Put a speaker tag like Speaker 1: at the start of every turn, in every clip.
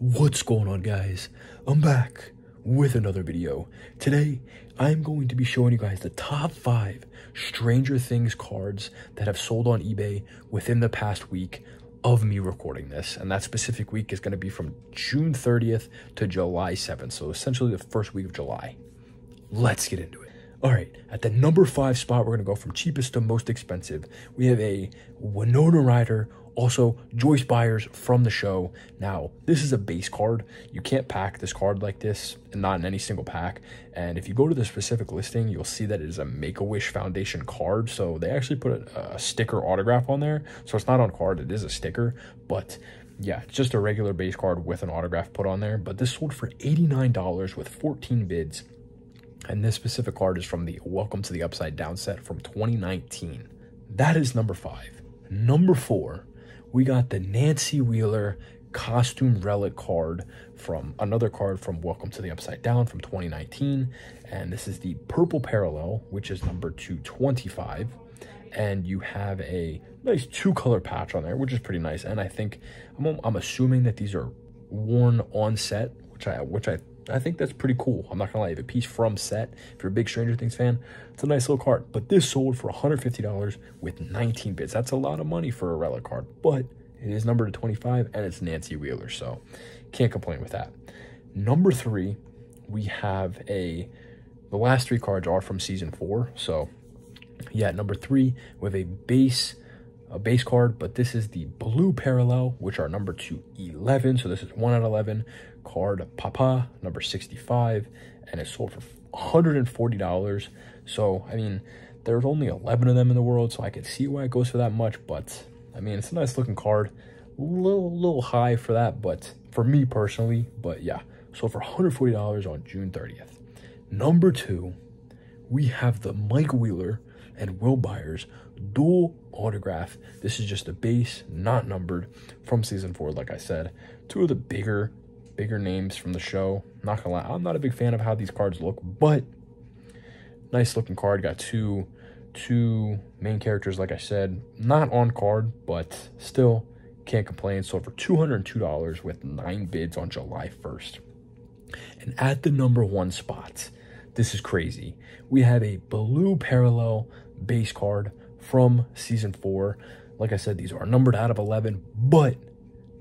Speaker 1: What's going on guys? I'm back with another video. Today, I'm going to be showing you guys the top 5 Stranger Things cards that have sold on eBay within the past week of me recording this. And that specific week is going to be from June 30th to July 7th. So essentially the first week of July. Let's get into it. All right, at the number 5 spot, we're going to go from cheapest to most expensive. We have a Winona Ryder also, Joyce Byers from the show. Now, this is a base card. You can't pack this card like this, and not in any single pack. And if you go to the specific listing, you'll see that it is a Make-A-Wish Foundation card. So they actually put a, a sticker autograph on there. So it's not on card, it is a sticker. But yeah, it's just a regular base card with an autograph put on there. But this sold for $89 with 14 bids. And this specific card is from the Welcome to the Upside Down set from 2019. That is number five. Number four we got the Nancy Wheeler costume relic card from another card from Welcome to the Upside Down from 2019. And this is the purple parallel, which is number 225. And you have a nice two color patch on there, which is pretty nice. And I think I'm, I'm assuming that these are worn on set, which I which I I think that's pretty cool. I'm not gonna lie, if a piece from set. If you're a big Stranger Things fan, it's a nice little card. But this sold for $150 with 19 bits. That's a lot of money for a relic card, but it is numbered to 25 and it's Nancy Wheeler, so can't complain with that. Number three, we have a the last three cards are from season four. So yeah, number three, we have a base a base card, but this is the blue parallel, which are number to 11. So this is 1 out of 11. Card Papa, number 65, and it sold for $140. So, I mean, there's only 11 of them in the world, so I can see why it goes for that much, but, I mean, it's a nice looking card. A little, little high for that, but for me personally, but yeah. So for $140 on June 30th. Number two, we have the Mike Wheeler and Will Byers dual autograph. This is just a base, not numbered, from season four, like I said. Two of the bigger, bigger names from the show. Not gonna lie, I'm not a big fan of how these cards look, but nice looking card. Got two, two main characters, like I said, not on card, but still can't complain. So for $202 with nine bids on July 1st. And at the number one spot, this is crazy. We have a blue parallel base card from season four. Like I said, these are numbered out of 11, but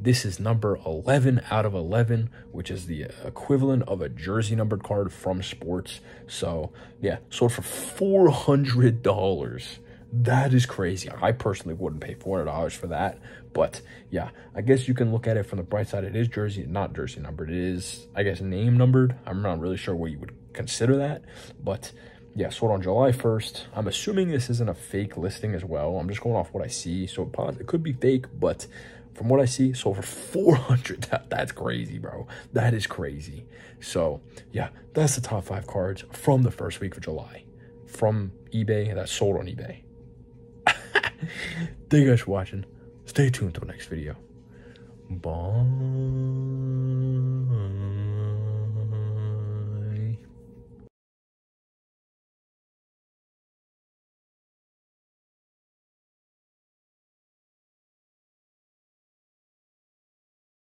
Speaker 1: this is number 11 out of 11, which is the equivalent of a jersey numbered card from sports. So, yeah, sold for $400. That is crazy. I personally wouldn't pay $400 for that. But, yeah, I guess you can look at it from the bright side. It is jersey, not jersey numbered. It is, I guess, name numbered. I'm not really sure what you would consider that. But, yeah, sold on July 1st. I'm assuming this isn't a fake listing as well. I'm just going off what I see. So it could be fake, but from what I see, sold for 400. That, that's crazy, bro. That is crazy. So yeah, that's the top five cards from the first week of July from eBay that sold on eBay. Thank you guys for watching. Stay tuned the next video. Bye.